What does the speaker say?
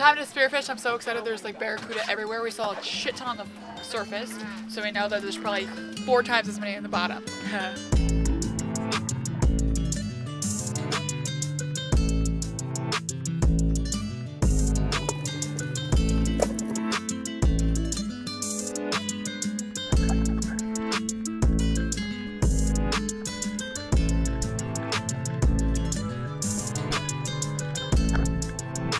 time to spearfish, I'm so excited. There's like barracuda everywhere. We saw a shit ton on the surface, mm. so we know that there's probably four times as many in the bottom.